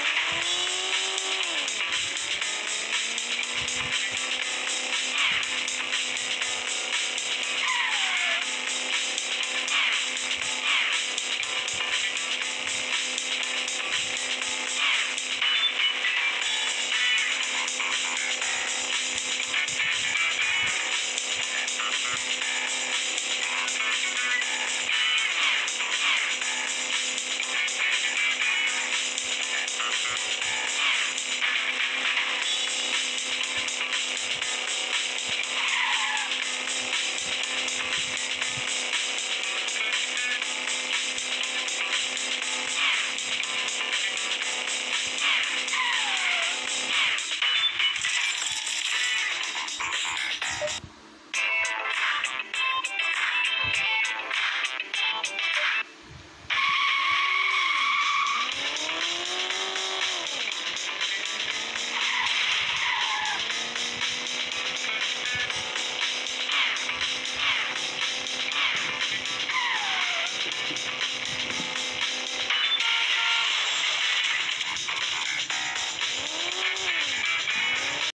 きれい。